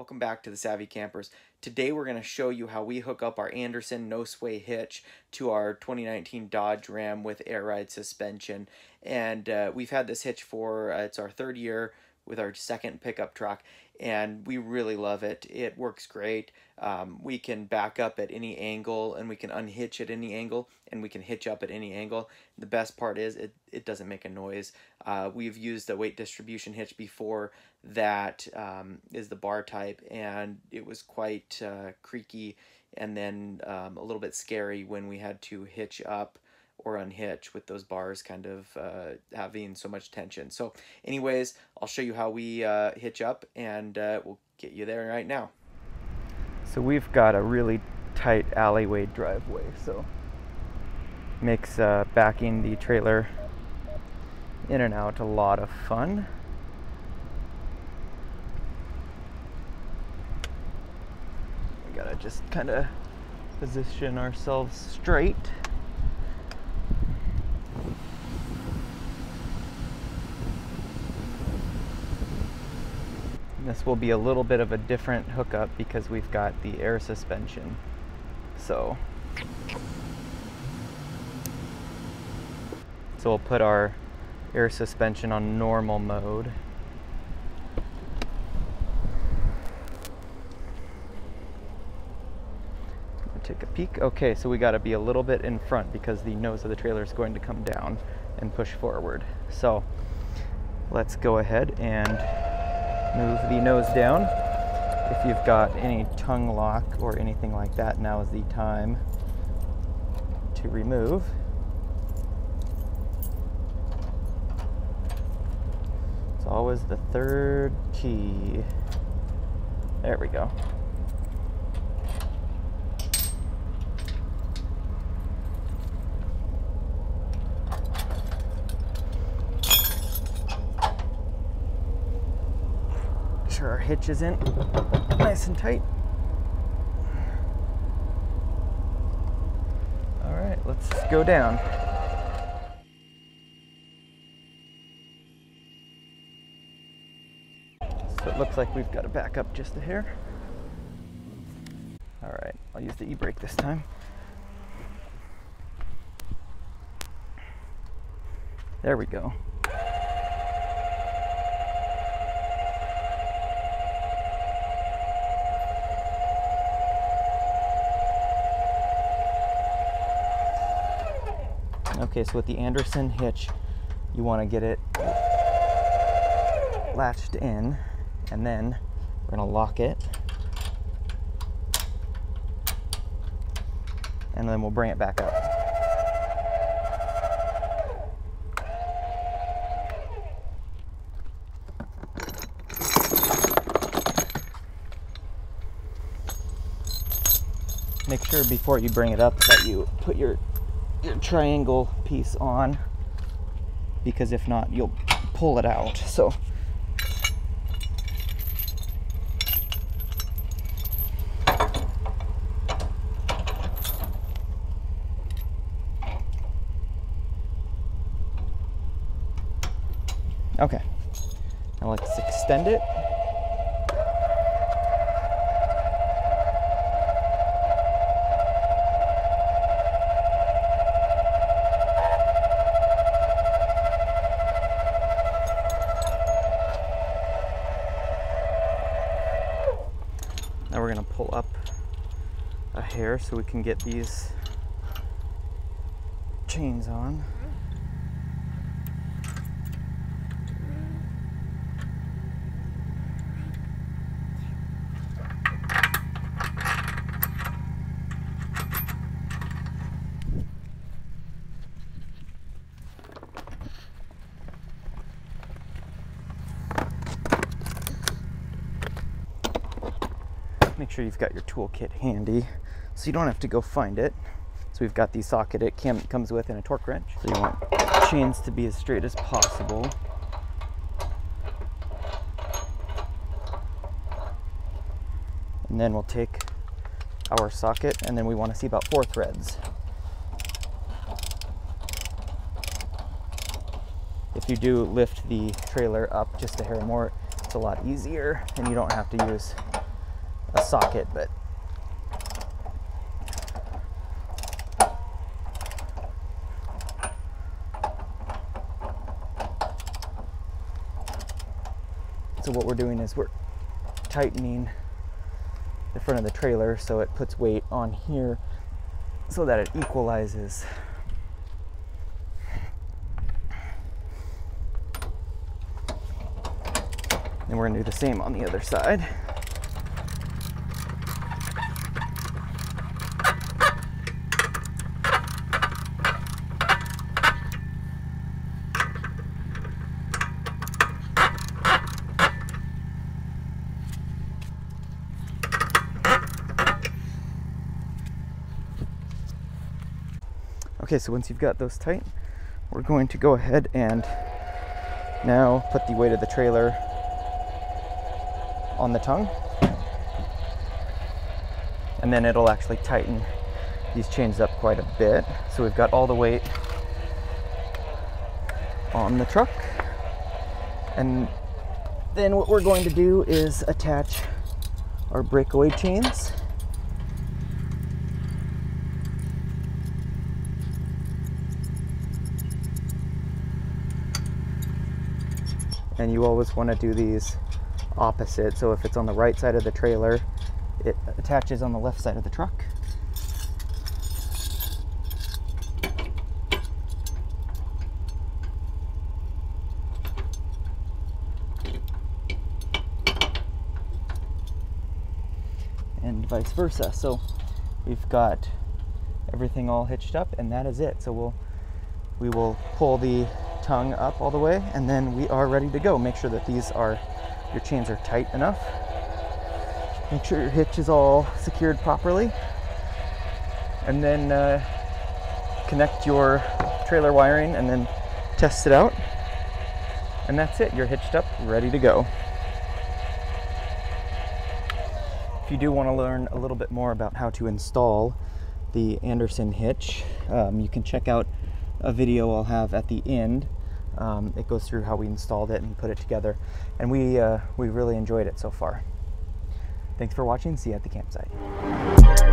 Welcome back to the Savvy Campers. Today we're going to show you how we hook up our Andersen no sway hitch to our 2019 Dodge Ram with air ride suspension. And uh, we've had this hitch for, uh, it's our third year with our second pickup truck and we really love it. It works great. Um, we can back up at any angle and we can unhitch at any angle and we can hitch up at any angle. The best part is it, it doesn't make a noise. Uh, we've used a weight distribution hitch before that um, is the bar type and it was quite uh, creaky and then um, a little bit scary when we had to hitch up or unhitch with those bars kind of uh, having so much tension. So anyways, I'll show you how we uh, hitch up and uh, we'll get you there right now. So we've got a really tight alleyway driveway, so makes uh, backing the trailer in and out a lot of fun. We gotta just kind of position ourselves straight. This will be a little bit of a different hookup because we've got the air suspension. So, so we'll put our air suspension on normal mode. Take a peek. Okay, so we got to be a little bit in front because the nose of the trailer is going to come down and push forward. So let's go ahead and move the nose down. If you've got any tongue lock or anything like that, now is the time to remove. It's always the third key. There we go. Sure our hitch is in nice and tight. All right, let's go down. So it looks like we've got to back up just a hair. All right, I'll use the e-brake this time. There we go. Okay, so with the Andersen hitch, you want to get it latched in, and then we're going to lock it. And then we'll bring it back up. Make sure before you bring it up that you put your your triangle piece on because if not you'll pull it out so. Okay. Now let's extend it Now we're going to pull up a hair so we can get these chains on. Make sure you've got your toolkit handy so you don't have to go find it. So we've got the socket it comes with and a torque wrench. So you want chains to be as straight as possible. And then we'll take our socket and then we want to see about four threads. If you do lift the trailer up just a hair more, it's a lot easier and you don't have to use socket, but So what we're doing is we're tightening the front of the trailer so it puts weight on here so that it equalizes. And we're gonna do the same on the other side. Okay, so once you've got those tight, we're going to go ahead and now put the weight of the trailer on the tongue. And then it'll actually tighten these chains up quite a bit. So we've got all the weight on the truck. And then what we're going to do is attach our breakaway chains and you always want to do these opposite. So if it's on the right side of the trailer, it attaches on the left side of the truck. And vice versa. So we've got everything all hitched up and that is it. So we'll we will pull the tongue up all the way and then we are ready to go. Make sure that these are, your chains are tight enough. Make sure your hitch is all secured properly. And then uh, connect your trailer wiring and then test it out. And that's it, you're hitched up, ready to go. If you do want to learn a little bit more about how to install the Andersen hitch, um, you can check out a video I'll have at the end. Um, it goes through how we installed it and put it together, and we uh, we really enjoyed it so far. Thanks for watching. See you at the campsite.